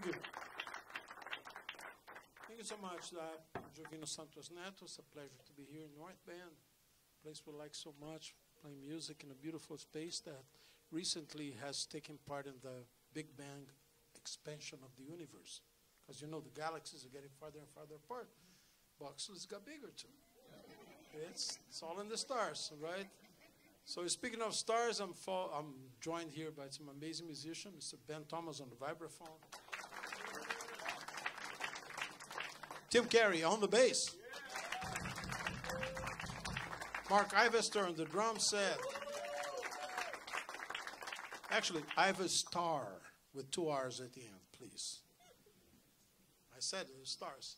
Thank you. Thank you so much, uh, Jovino Santos Neto. It's a pleasure to be here in North Bend, a place we like so much, playing music in a beautiful space that recently has taken part in the Big Bang expansion of the universe. Because you know the galaxies are getting farther and farther apart. Boxley's got bigger too. It's, it's all in the stars, right? So speaking of stars, I'm, I'm joined here by some amazing musicians. Mr. Ben Thomas on the vibraphone. Tim Carey on the bass. Mark Ivester on the drum set. Actually, Ivestar with two R's at the end, please. I said it was stars.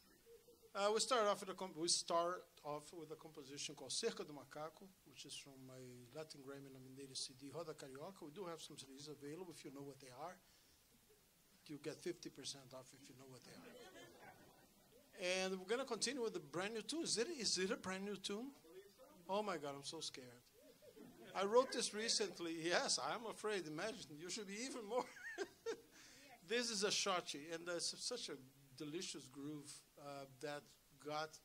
Uh, we start off with a we start off with a composition called Cerca do Macaco, which is from my Latin Grammy nominated CD Roda Carioca. We do have some CDs available if you know what they are. You get 50% off if you know what they are. And we're going to continue with the brand new tune. Is it, is it a brand new tune? Oh my God, I'm so scared. I wrote this recently. Yes, I'm afraid. Imagine, you should be even more. this is a xote, and there's such a delicious groove uh, that got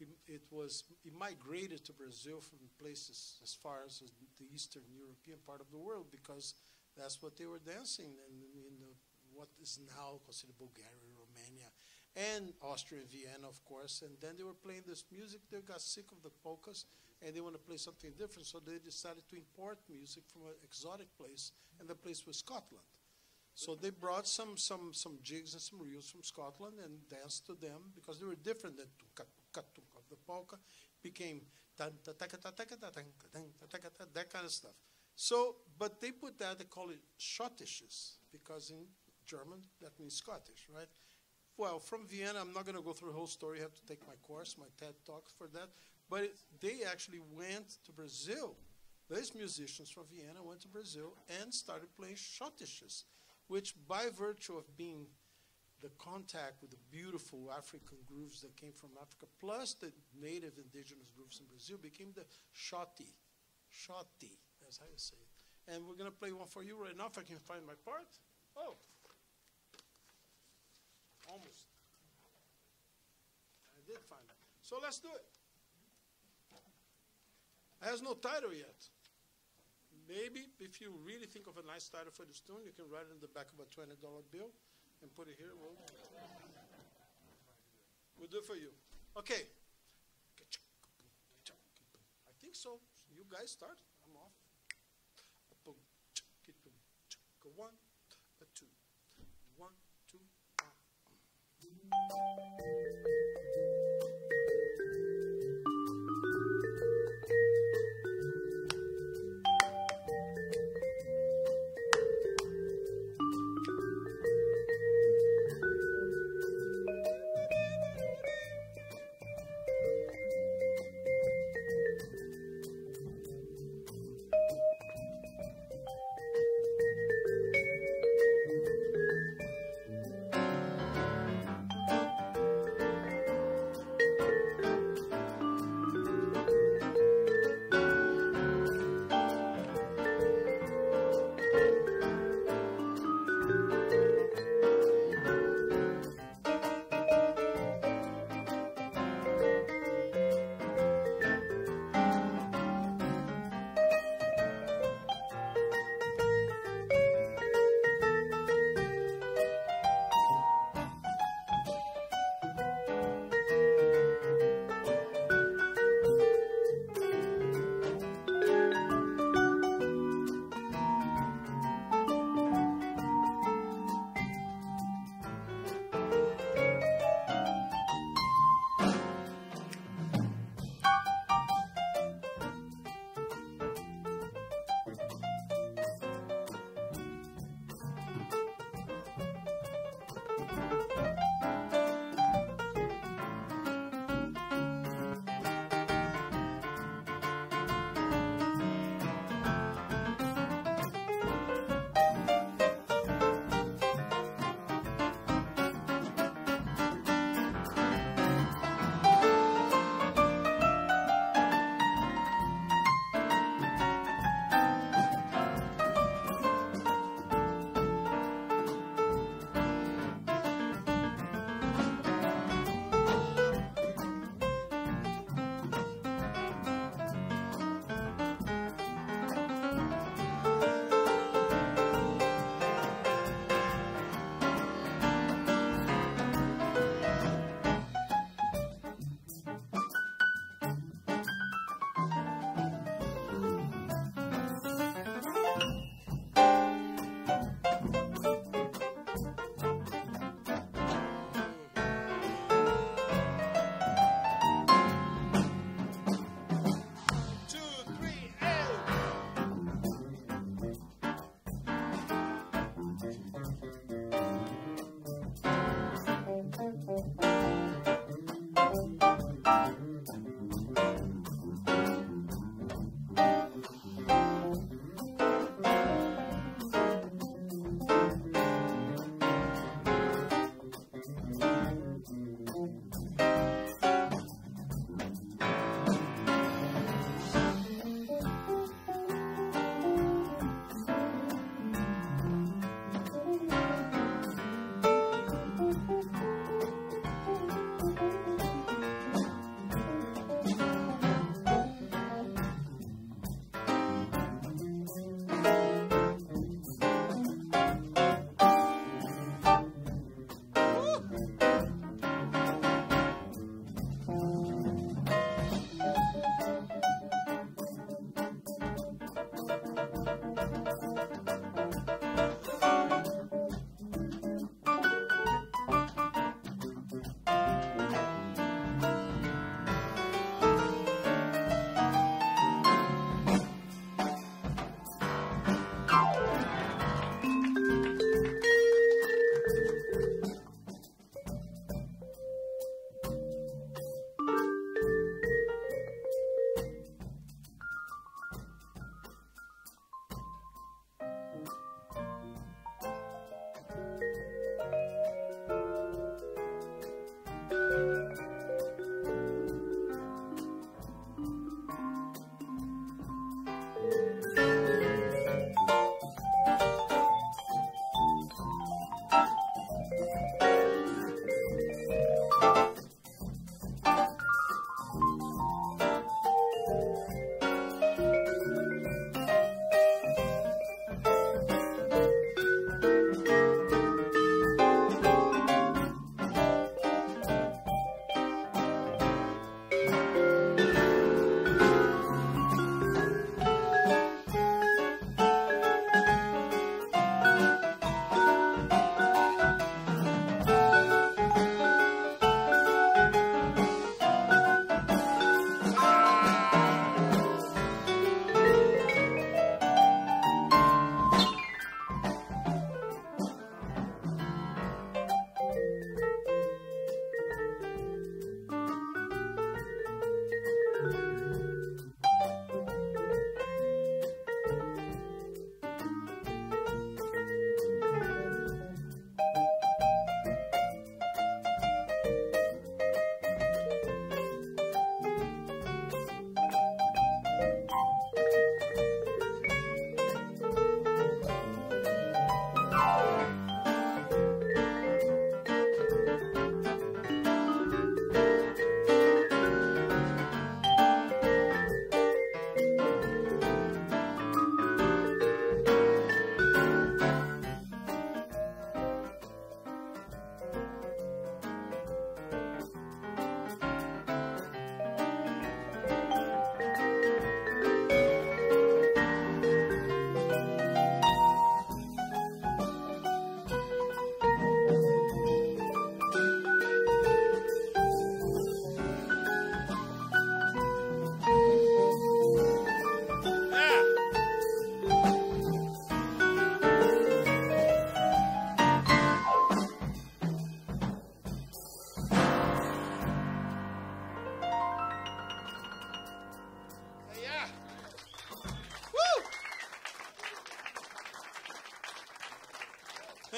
it, it, was it migrated to Brazil from places as far as the Eastern European part of the world because that's what they were dancing in, in the, what is now considered Bulgaria, Romania, and Austria, and Vienna, of course. And then they were playing this music. They got sick of the polkas and they want to play something different. So they decided to import music from an exotic place, and the place was Scotland. So they brought some some some jigs and some reels from Scotland and danced to them because they were different than of the polka became that kind of stuff. So, but they put that, they call it Schottisches, because in German that means Scottish, right? Well, from Vienna, I'm not going to go through the whole story. You have to take my course, my TED talk for that. But it, they actually went to Brazil. These musicians from Vienna went to Brazil and started playing Schottisches, which by virtue of being the contact with the beautiful African grooves that came from Africa, plus the native indigenous grooves in Brazil, became the xote. Xote, that's how you say it. And we're going to play one for you right now if I can find my part. Oh, almost. I did find it. So let's do it. It has no title yet. Maybe if you really think of a nice title for this tune, you can write it in the back of a $20 bill and put it here. We'll, we'll do it for you. Okay. I think so. You guys start. I'm off. One, One, two.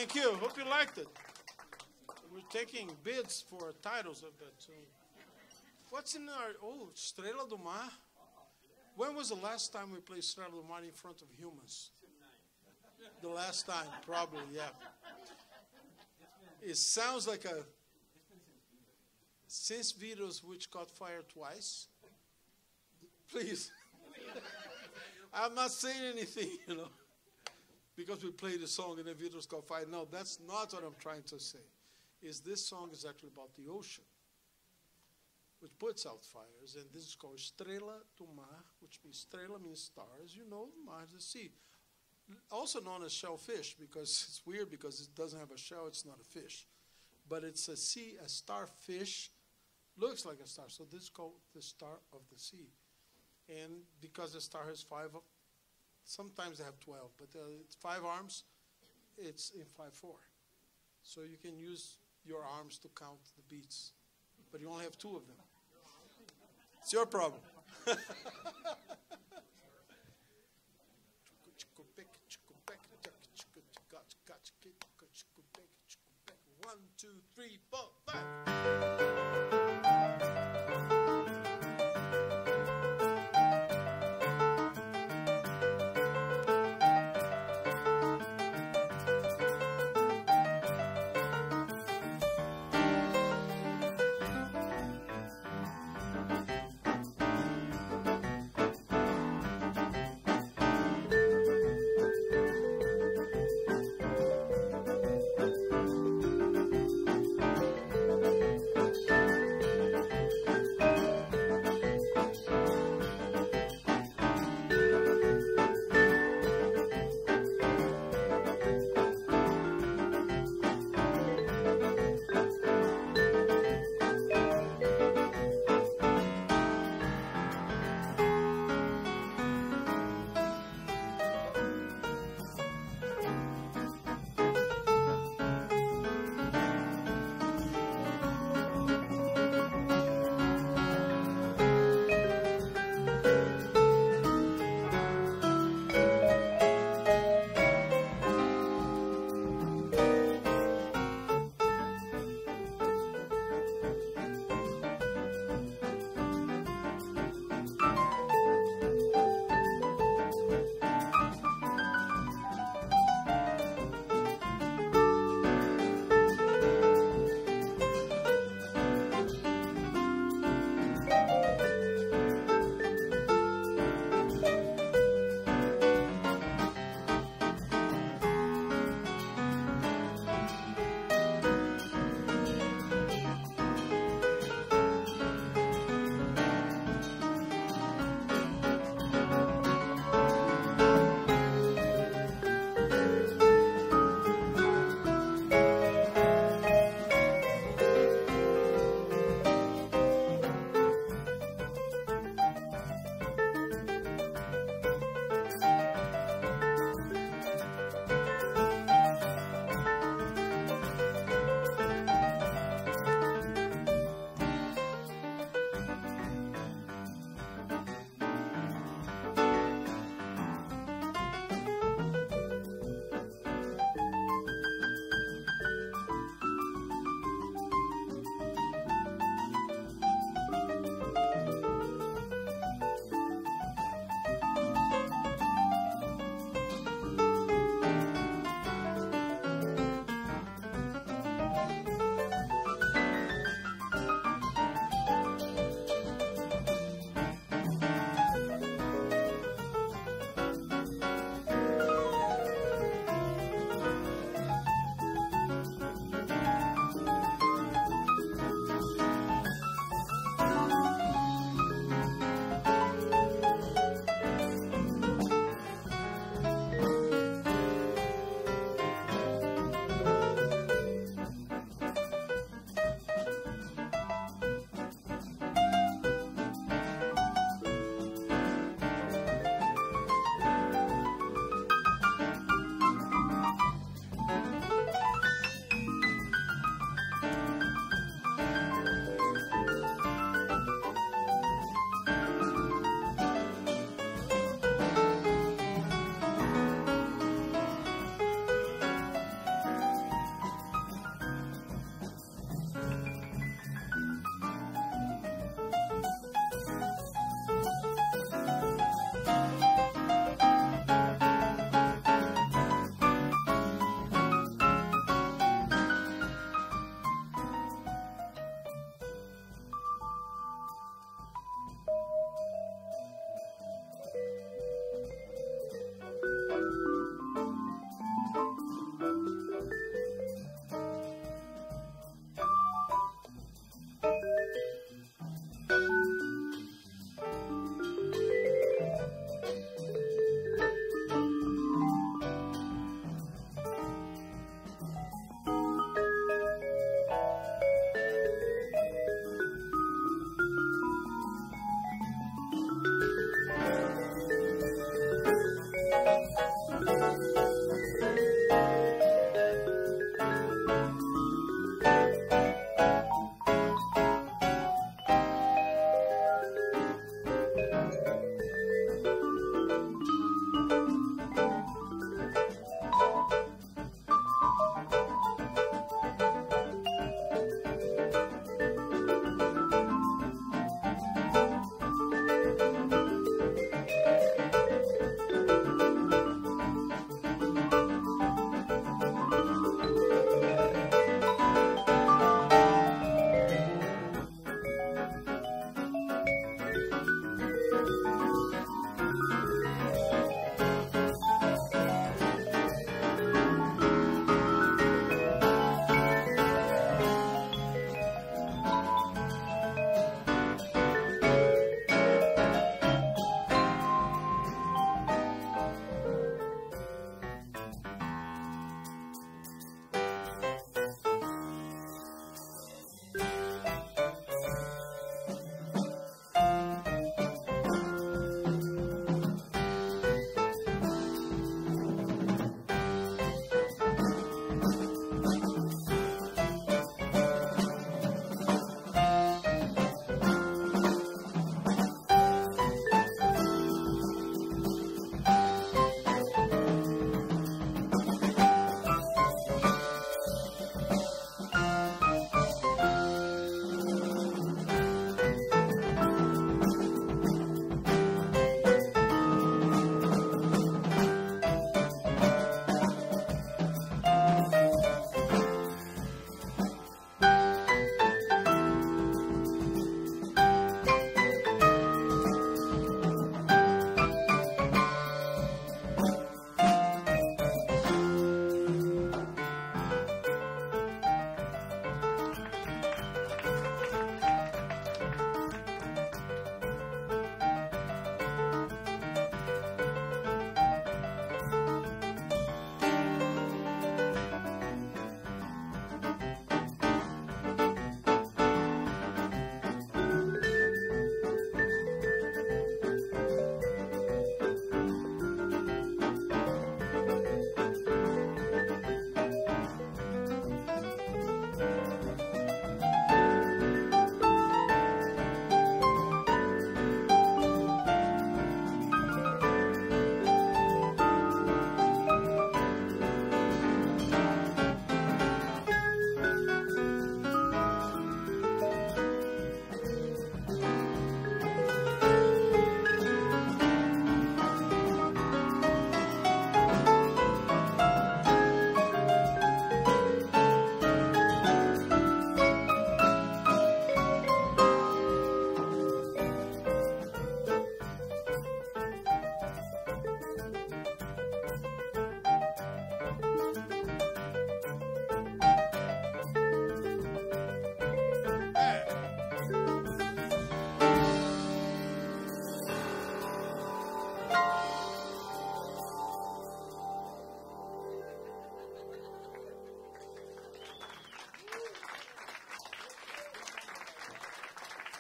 Thank you. Hope you liked it. We're taking bids for titles of that soon. What's in our oh Estrela do Mar? When was the last time we played Estrela do Mar in front of humans? The last time, probably, yeah. It sounds like a since videos which caught fire twice. Please. I'm not saying anything, you know, because we played the song and the videos caught fire. No, that's not what I'm trying to say. Is this song is actually about the ocean, which puts out fires, and this is called Estrela do Mar, which means Estrela means stars. You know, Mar is the sea, also known as shellfish because it's weird because it doesn't have a shell. It's not a fish, but it's a sea, a starfish, looks like a star. So this is called the star of the sea, and because the star has five, sometimes they have twelve, but uh, it's five arms. It's in five four, so you can use your arms to count the beats, but you only have two of them. It's your problem. One, two, three, four, five.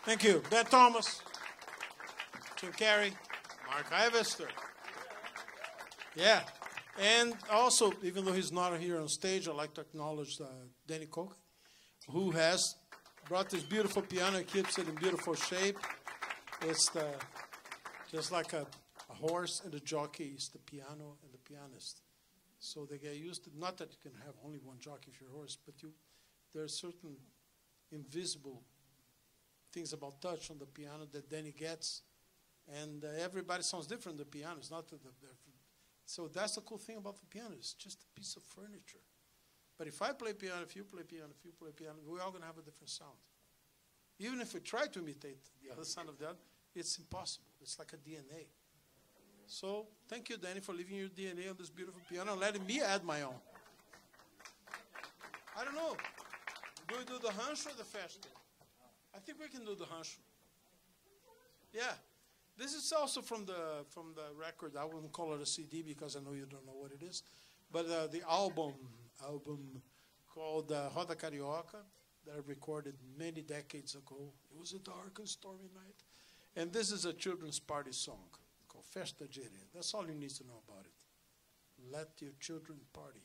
Thank you. Ben Thomas, Tim Carey, Mark Ivester. Yeah. And also, even though he's not here on stage, I'd like to acknowledge uh, Danny Koch, who has brought this beautiful piano, and keeps it in beautiful shape. It's the, just like a, a horse and a jockey, it's the piano and the pianist. So they get used to, not that you can have only one jockey if you're a horse, but you, there are certain invisible things about touch on the piano that Danny gets. And uh, everybody sounds different on the piano. It's not the, the, so that's the cool thing about the piano. It's just a piece of furniture. But if I play piano, if you play piano, if you play piano, we're all going to have a different sound. Even if we try to imitate the other sound of the other, it's impossible. It's like a DNA. So thank you, Danny, for leaving your DNA on this beautiful piano and letting me add my own. I don't know. Do we do the rancho or the festa? I think we can do the rancho. Yeah. This is also from the from the record. I wouldn't call it a CD because I know you don't know what it is, but uh, the album album called uh, Roda Carioca that I recorded many decades ago. It was a dark and stormy night, and this is a children's party song called Festa Jere. That's all you need to know about it. Let your children party.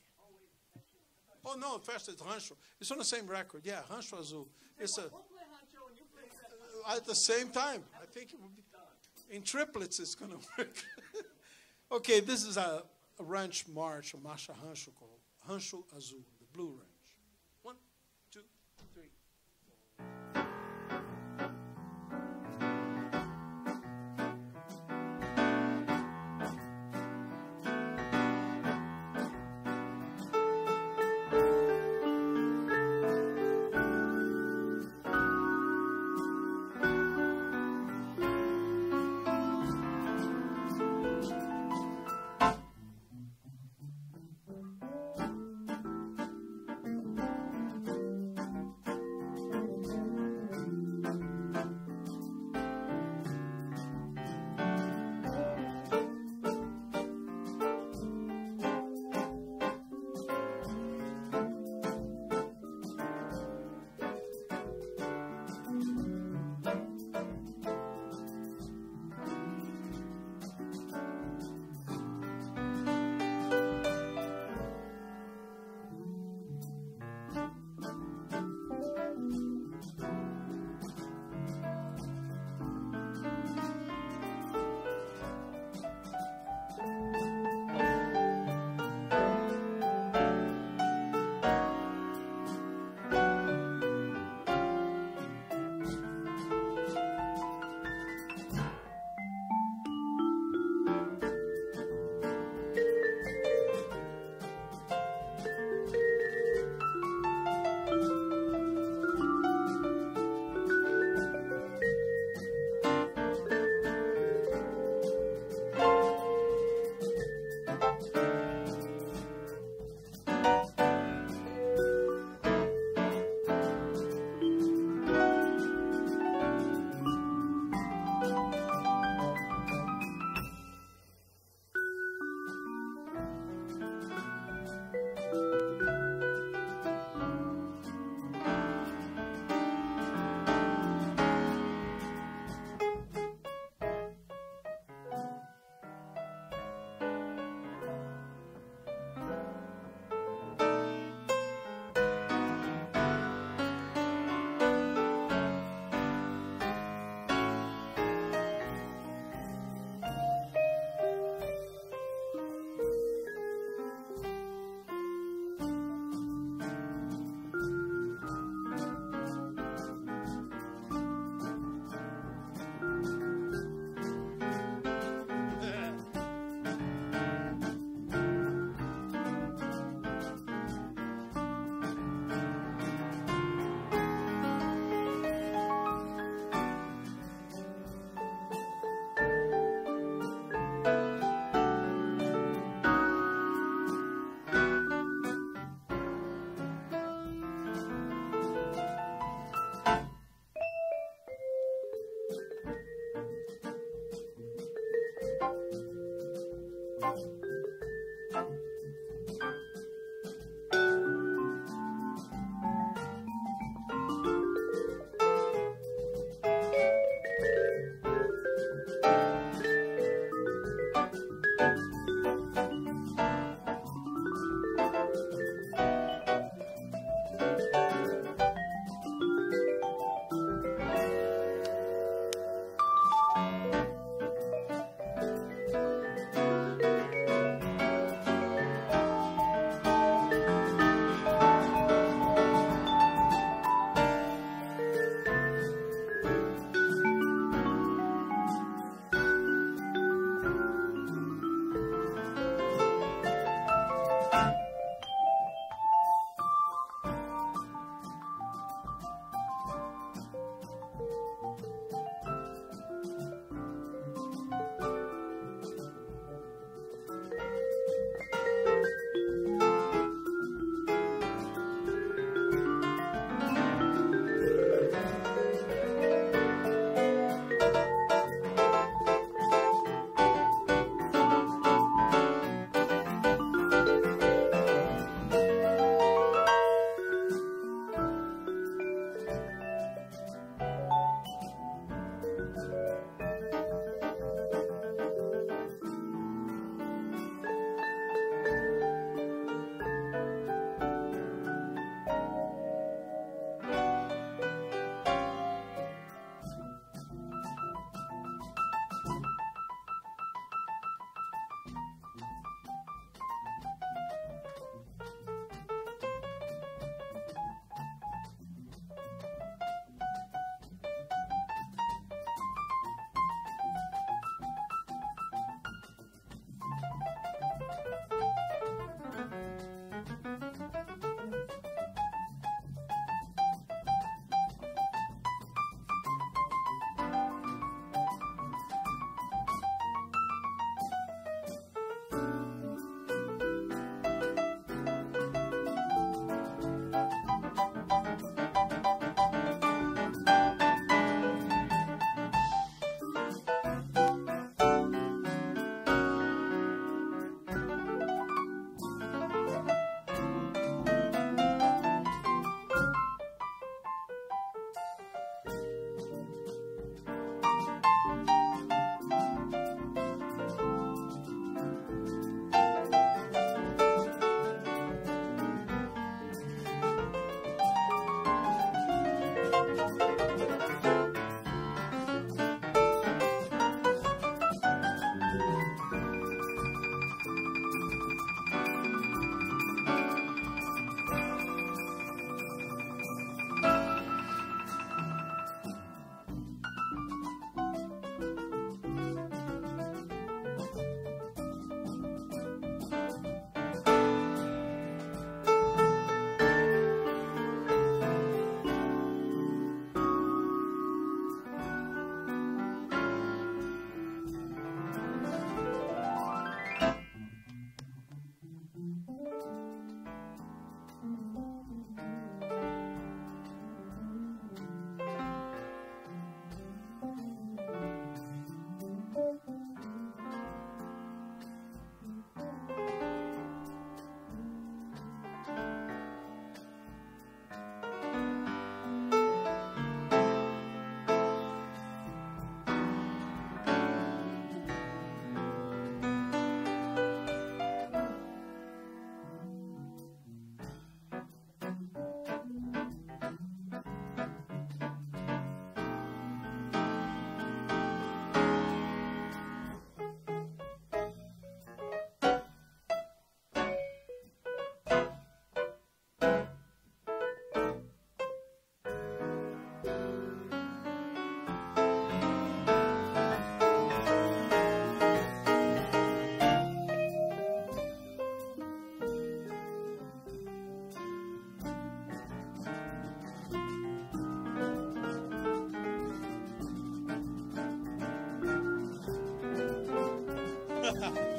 Oh no, Festa is Rancho. It's on the same record. Yeah, Rancho Azul. It's a at the same time. I think it would be in triplets it's going to work. okay, this is a, a ranch march, a rancho called Rancho Azul, the Blue Ranch. Stop.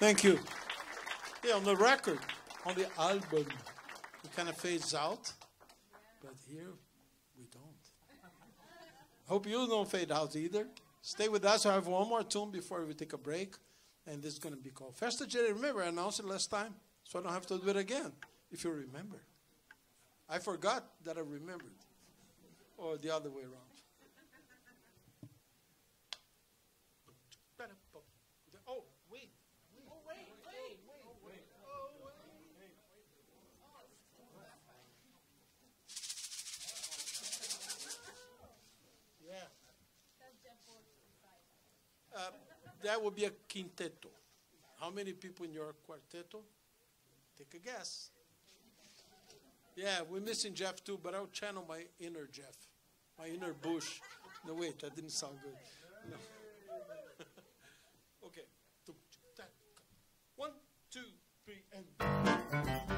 Thank you. Yeah, on the record, on the album, it kind of fades out, but here we don't. Hope you don't fade out either. Stay with us. I have one more tune before we take a break, and this is going to be called Festa Jere. Remember, I announced it last time, so I don't have to do it again, if you remember. I forgot that I remembered, or the other way around. That would be a quinteto. How many people in your quarteto? Take a guess. Yeah, we're missing Jeff too, but I'll channel my inner Jeff, my inner Busch. No, wait, that didn't sound good. No. okay. One, two, three, and.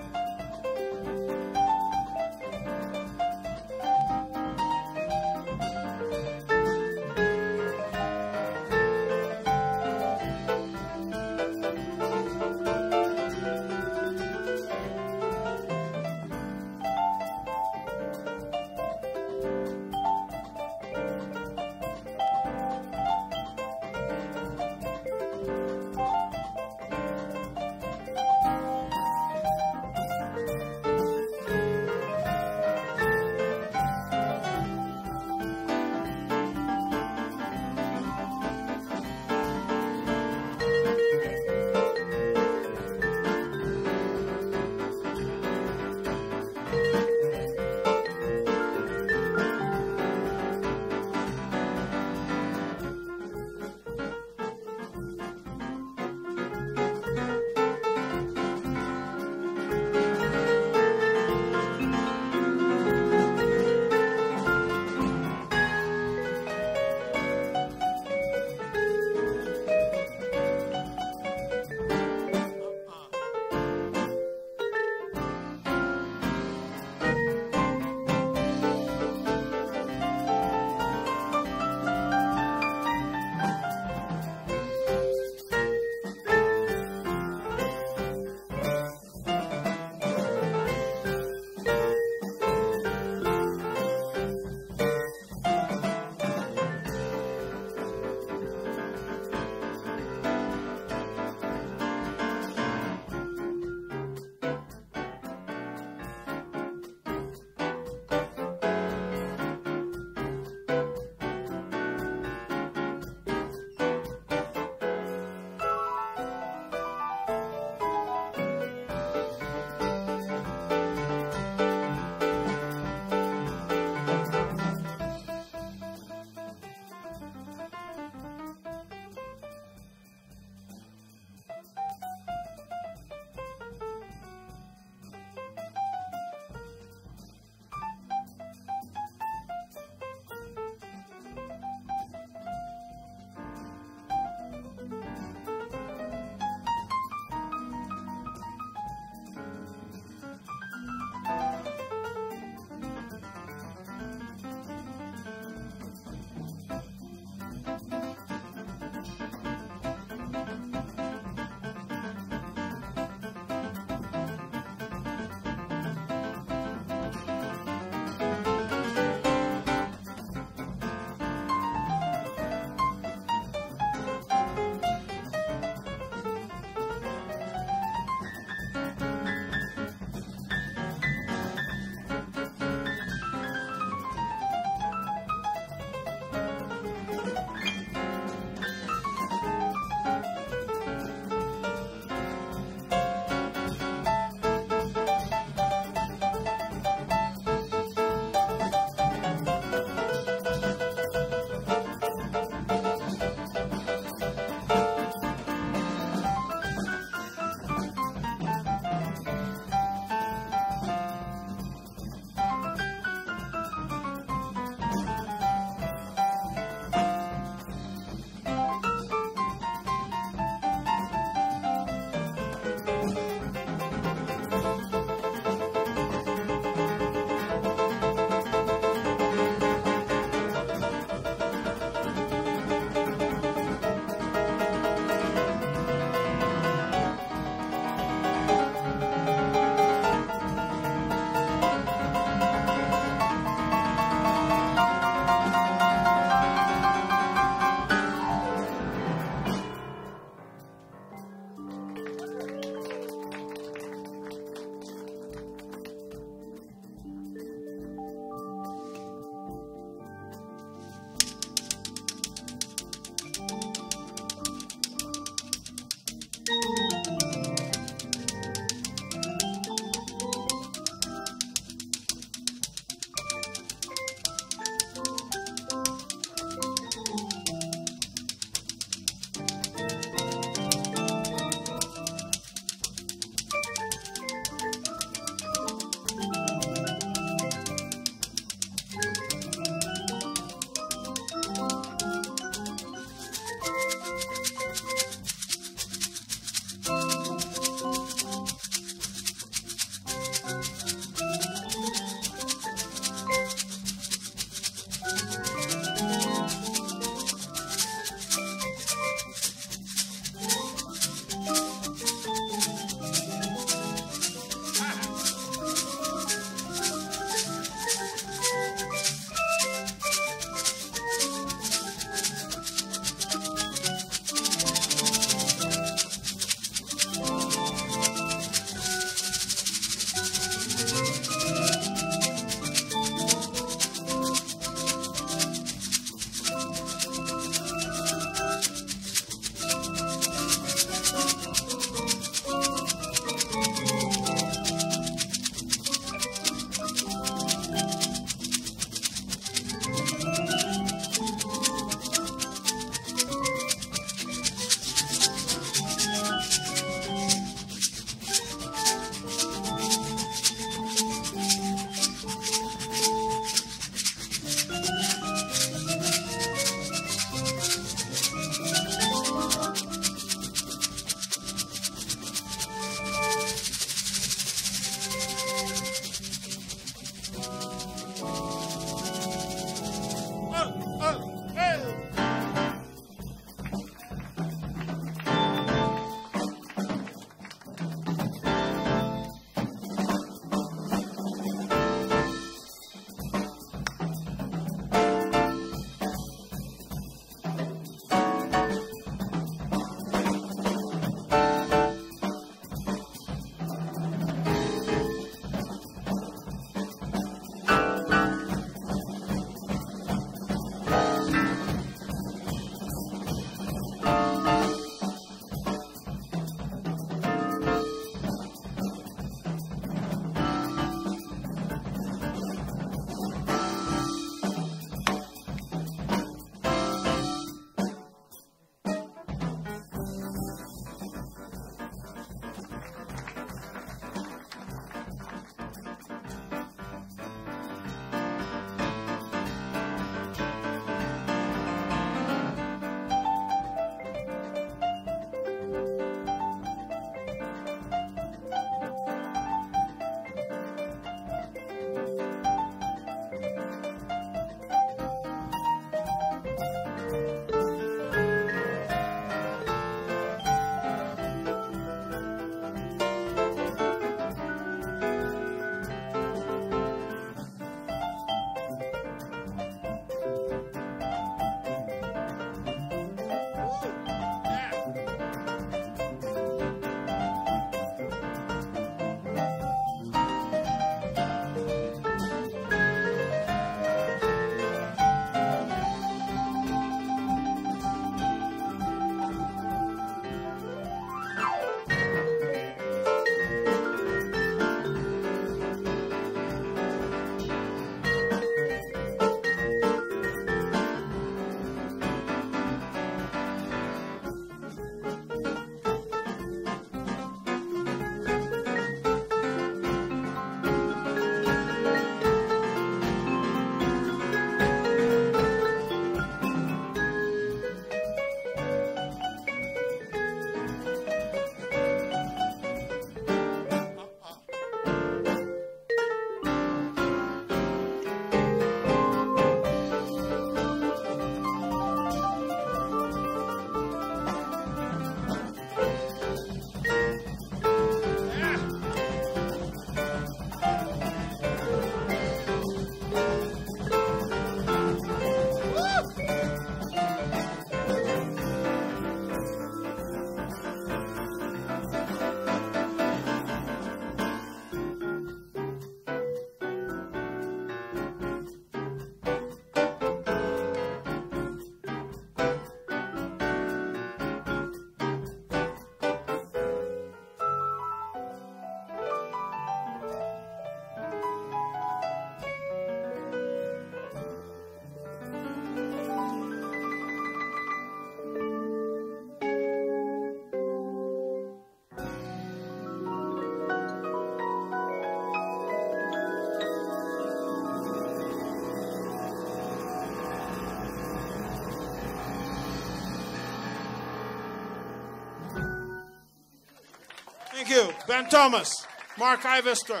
Ben Thomas, Mark Ivester,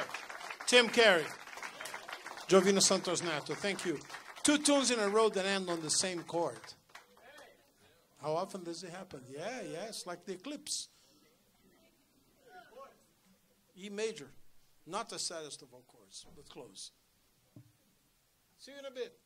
Tim Carey, Jovino Santos Neto. Thank you. Two tunes in a row that end on the same chord. How often does it happen? Yeah, yeah, it's like the eclipse. E major, not the saddest of all chords, but close. See you in a bit.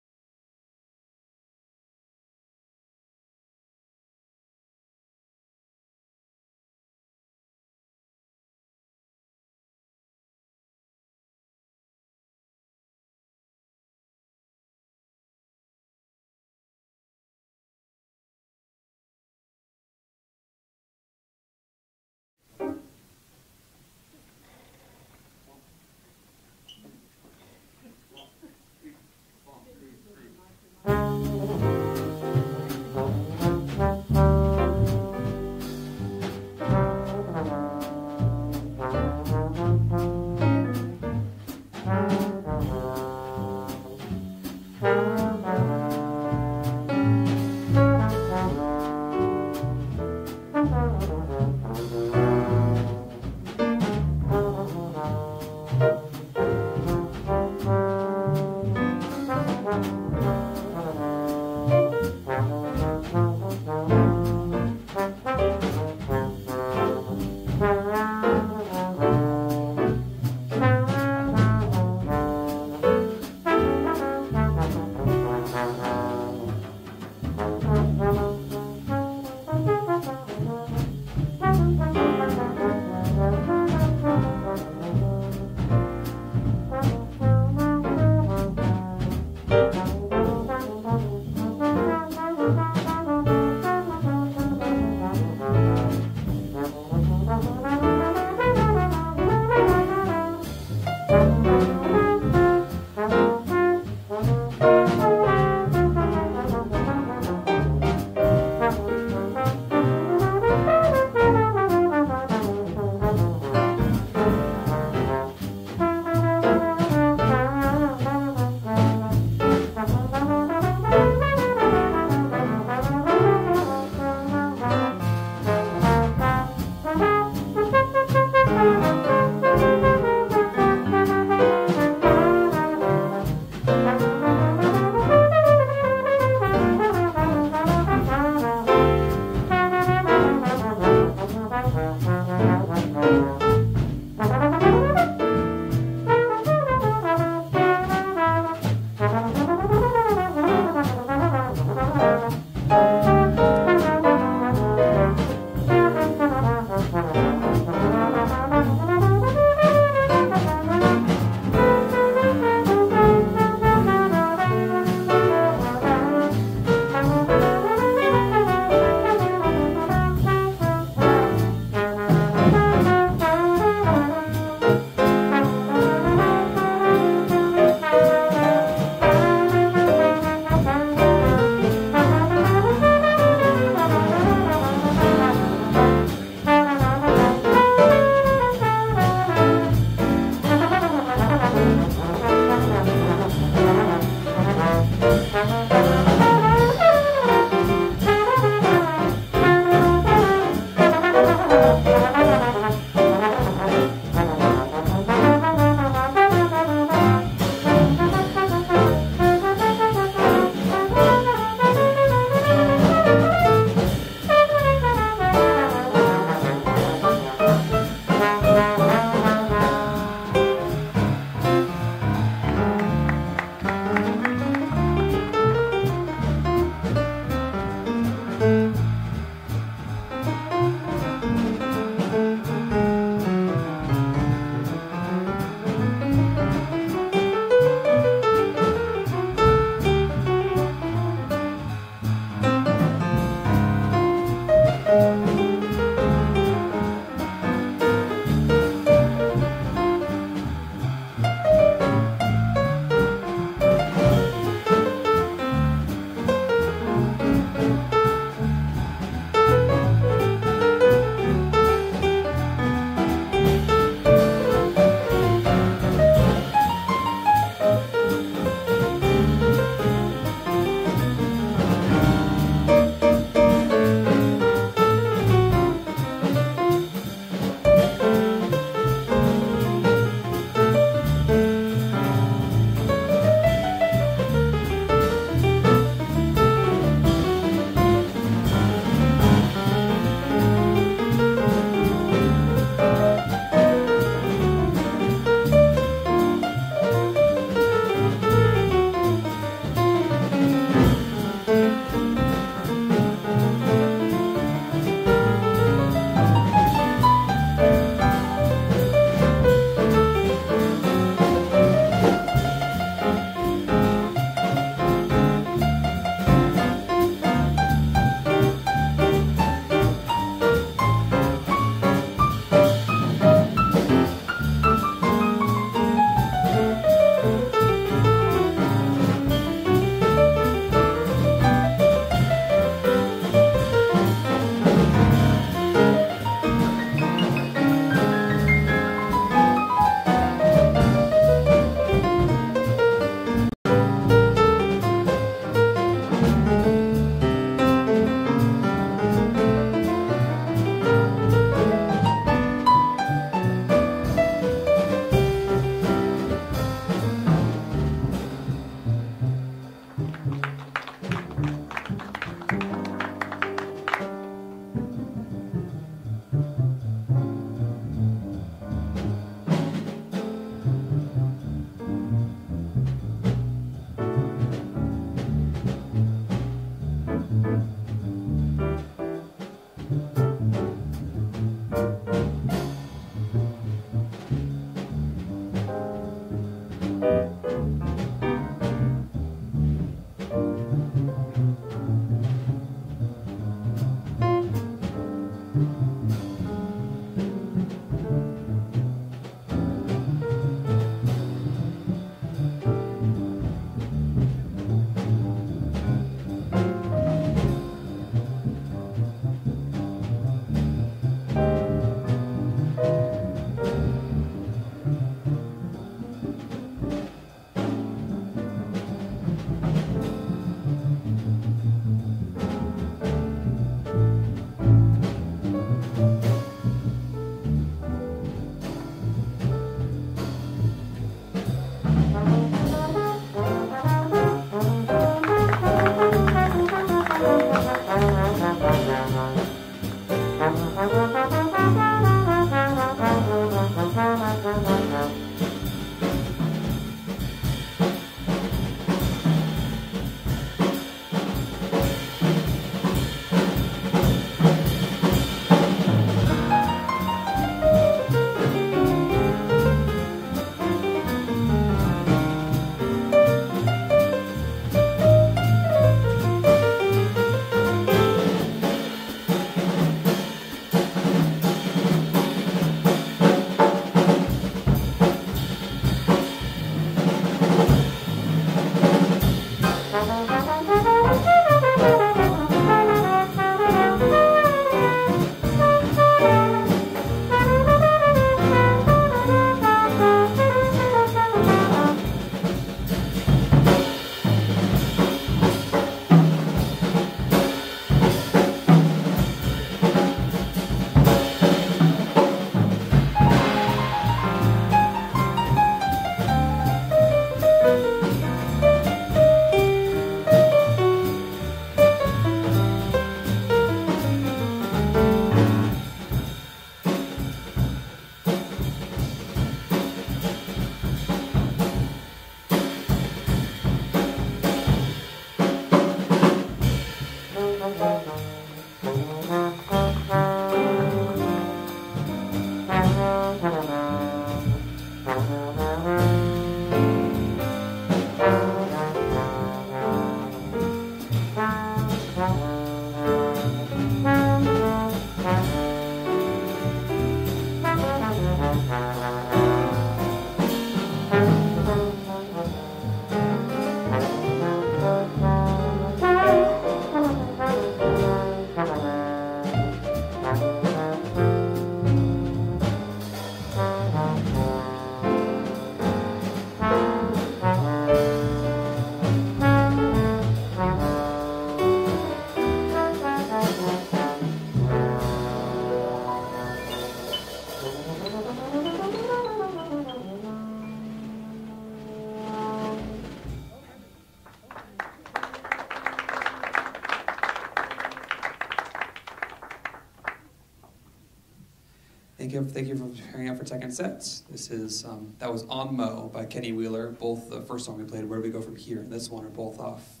Thank you, for hearing out for Tech and Sets. This is um, that was On Mo by Kenny Wheeler. Both the first song we played, Where Do We Go From Here, and this one are both off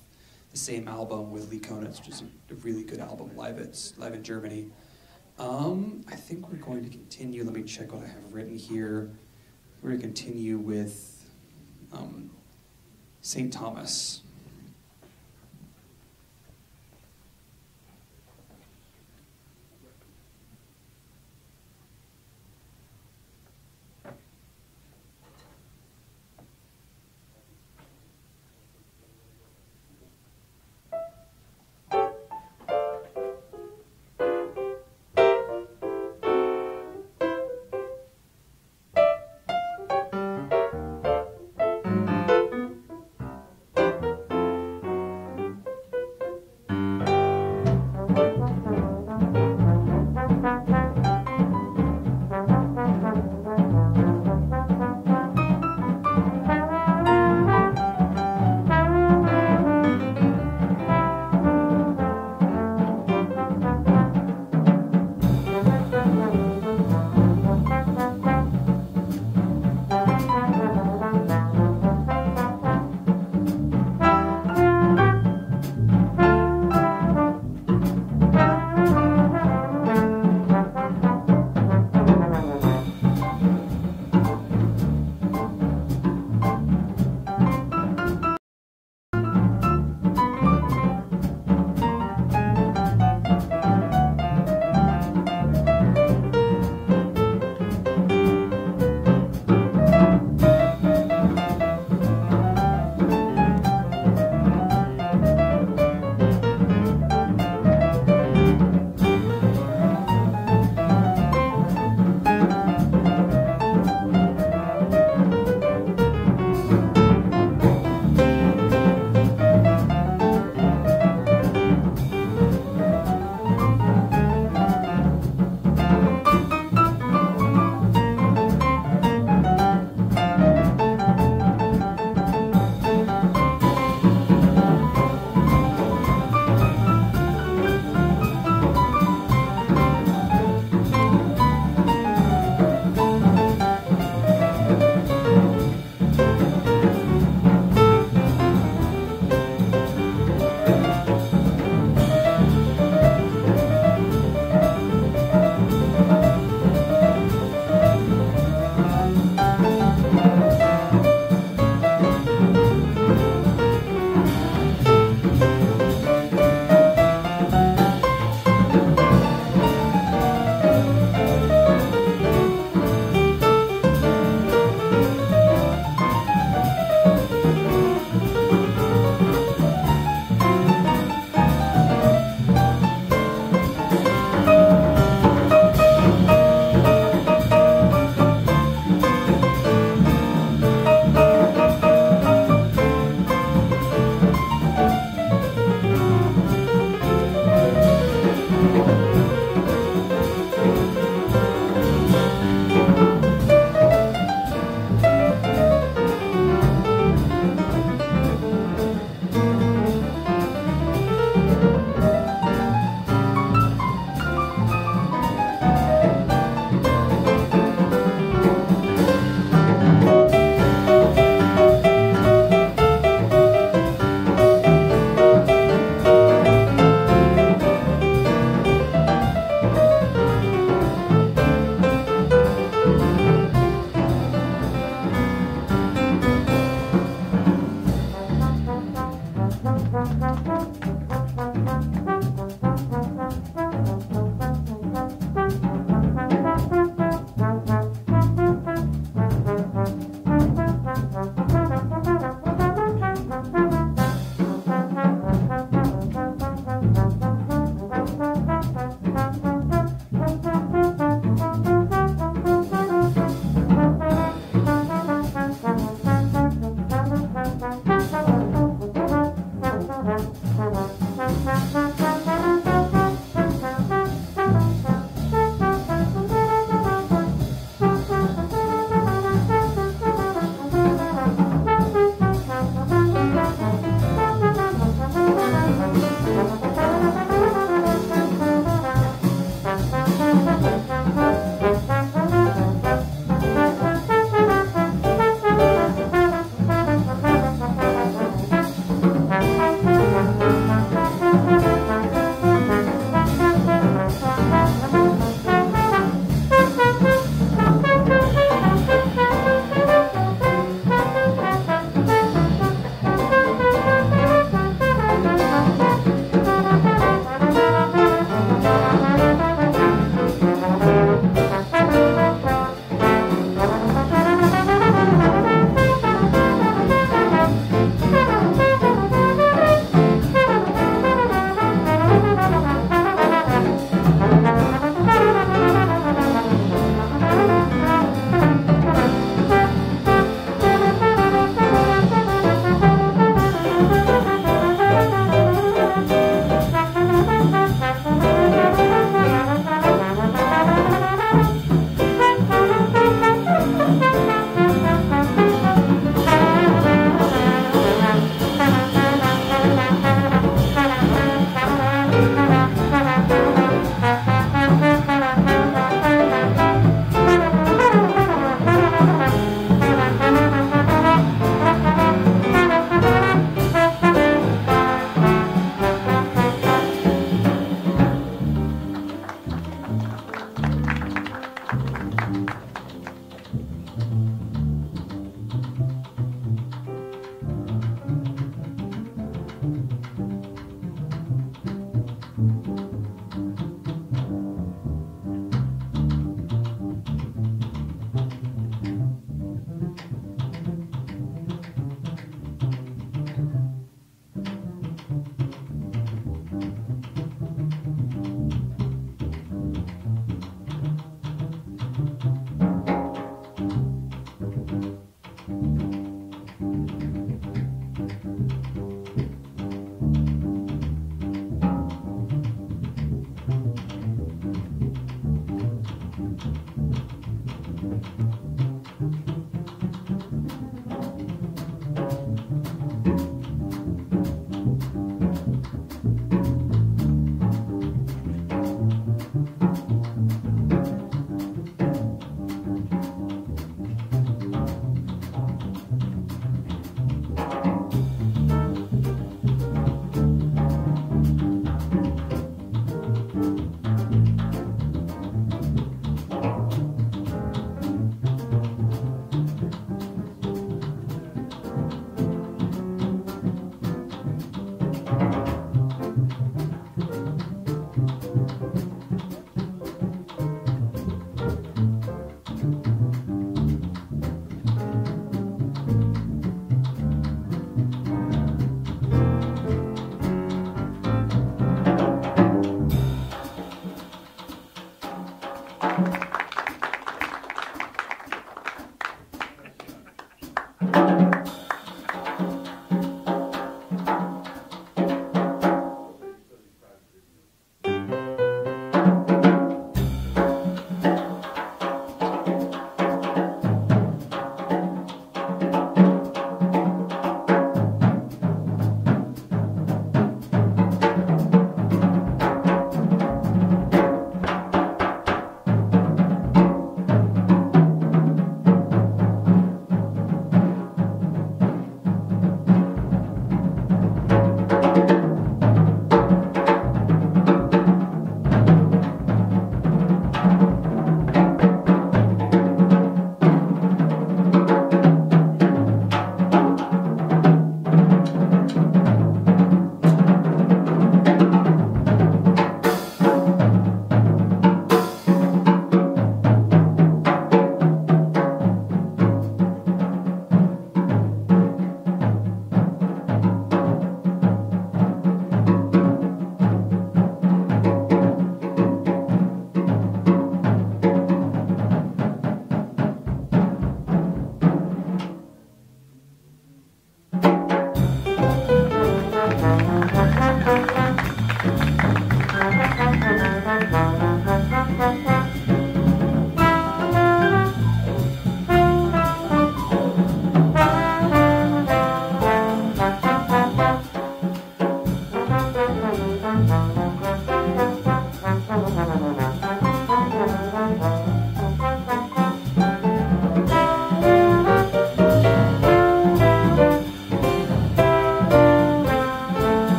the same album with Lee Konitz, which is a, a really good album, live it's live in Germany. Um, I think we're going to continue. Let me check what I have written here. We're going to continue with um, St. Thomas.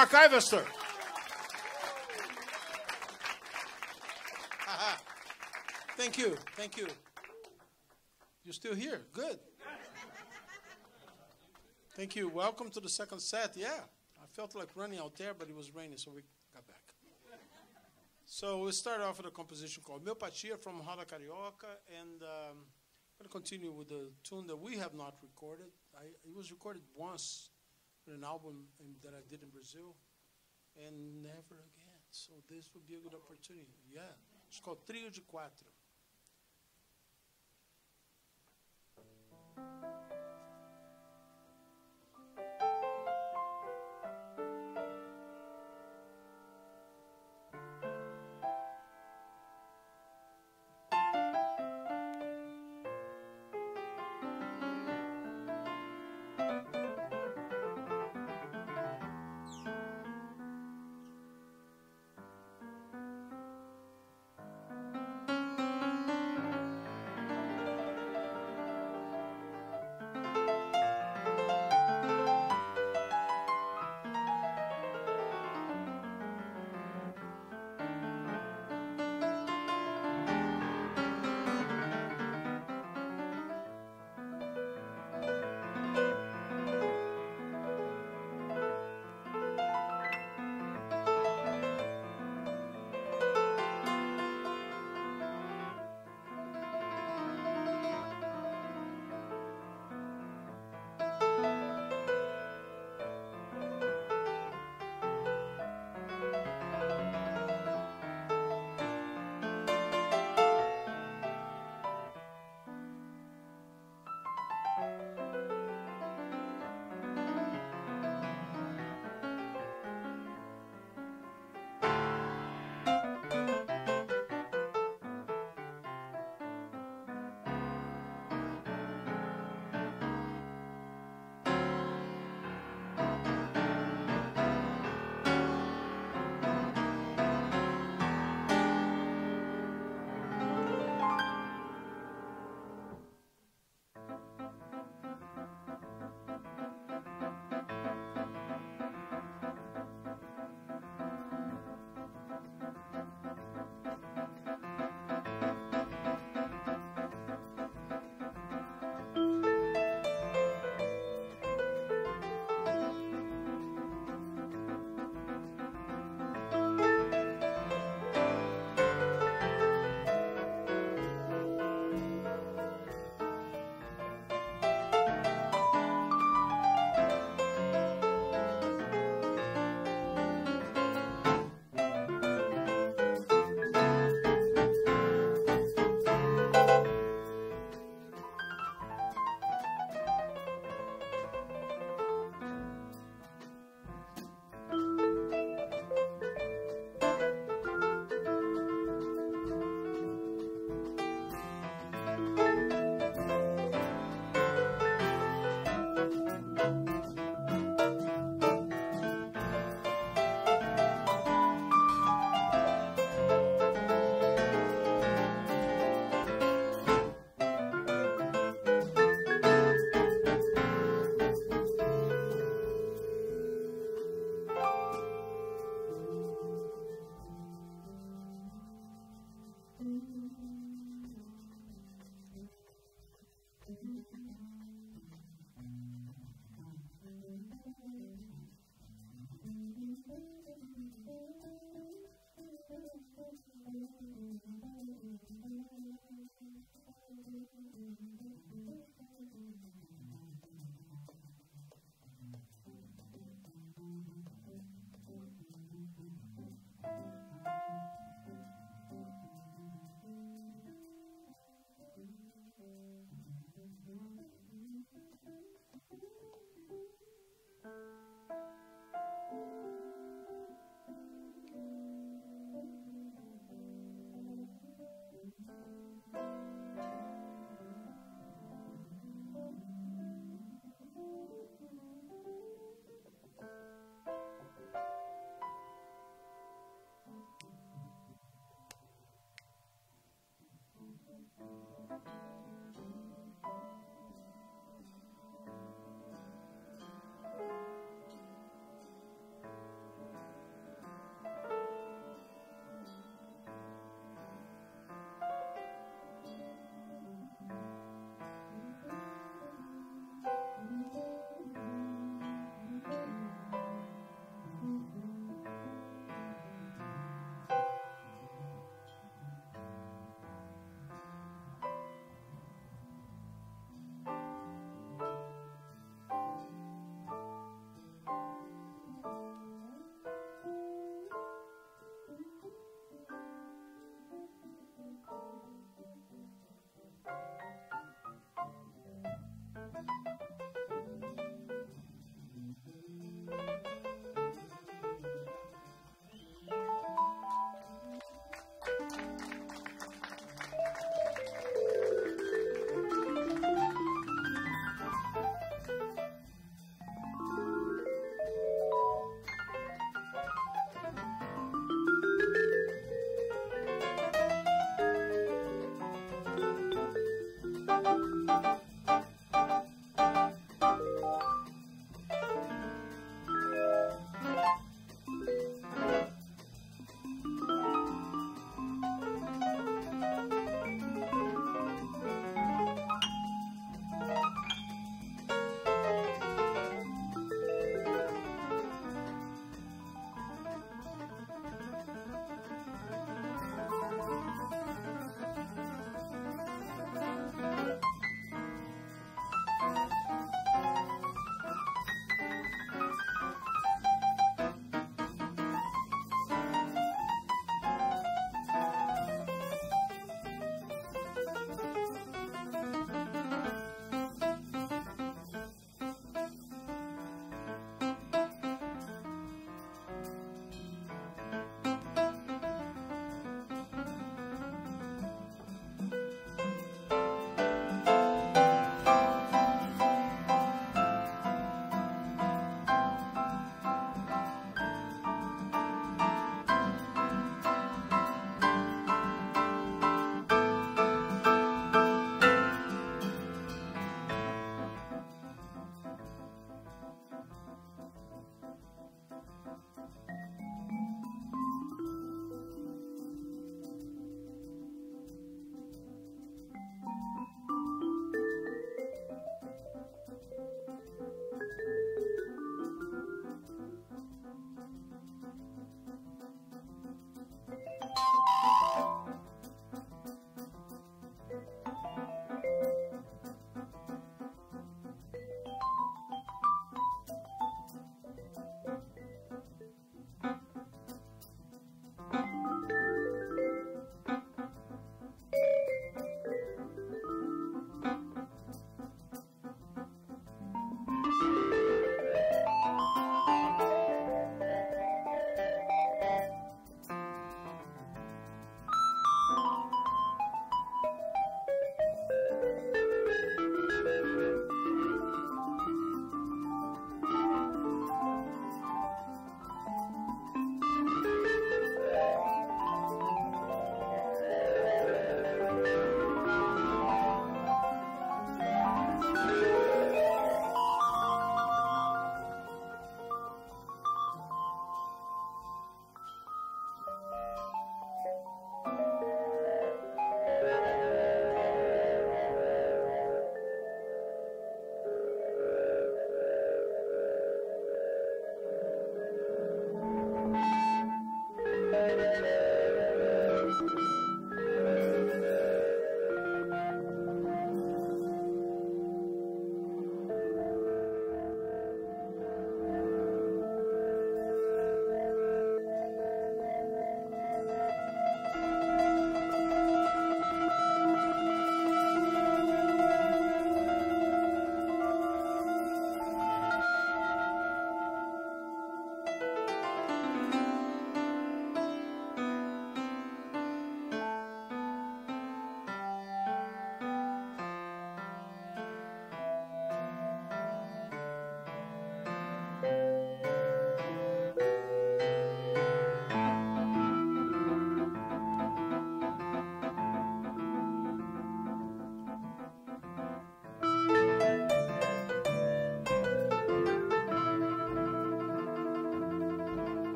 Mark Ivester. Thank you. Thank you. You're still here. Good. Thank you. Welcome to the second set. Yeah, I felt like running out there, but it was raining, so we got back. So we start off with a composition called Miopatia from Roda Carioca, and um, I'm going to continue with the tune that we have not recorded. I, it was recorded once an album that I did in Brazil, and never again. So this would be a good opportunity. Yeah, it's called Trio de Quatro.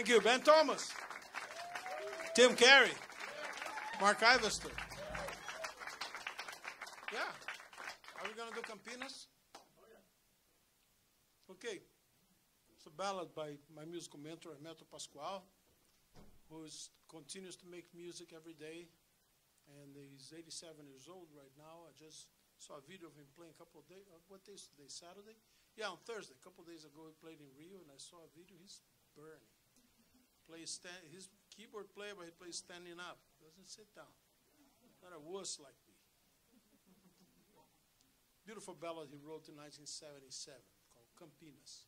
Thank you, Ben Thomas, Tim Carey, Mark Ivester. Yeah. Are we gonna do Campinas? Okay. It's a ballad by my musical mentor, Hermeto Pascoal, who continues to make music every day. And he's 87 years old right now. I just saw a video of him playing a couple of days. Uh, what day is today? Saturday? Yeah, on Thursday. A couple of days ago, he played in Rio, and I saw a video. He's burning. Plays stand, he's keyboard player, but he plays standing up. He Doesn't sit down. Not a wuss like me. Beautiful ballad he wrote in 1977 called Campinas.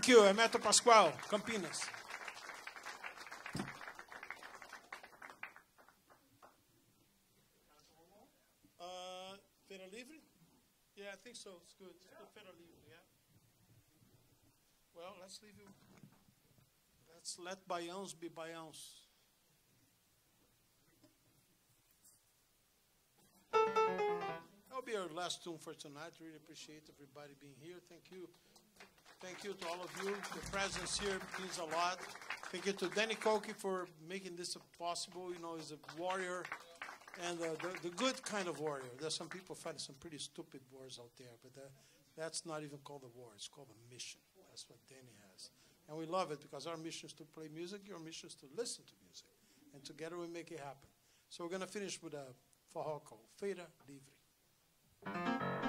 Thank you, Hermeto Pascoal, Campinas. Uh? Yeah, I think so. It's good. It's Livre, yeah. Well, let's leave you. Let's let Baiãos be Baiãos. That'll be our last tune for tonight. Really appreciate everybody being here. Thank you. Thank you to all of you. Your presence here means a lot. Thank you to Danny Kolke for making this possible. You know, he's a warrior and uh, the, the good kind of warrior. There's some people fighting some pretty stupid wars out there, but that, that's not even called a war. It's called a mission. That's what Danny has. And we love it because our mission is to play music, your mission is to listen to music. And together we make it happen. So we're going to finish with a forró called Feira Livre.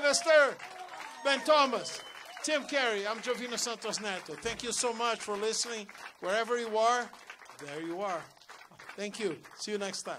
Ivester, Ben Thomas, Tim Carey. I'm Jovino Santos Neto. Thank you so much for listening. Wherever you are, there you are. Thank you. See you next time.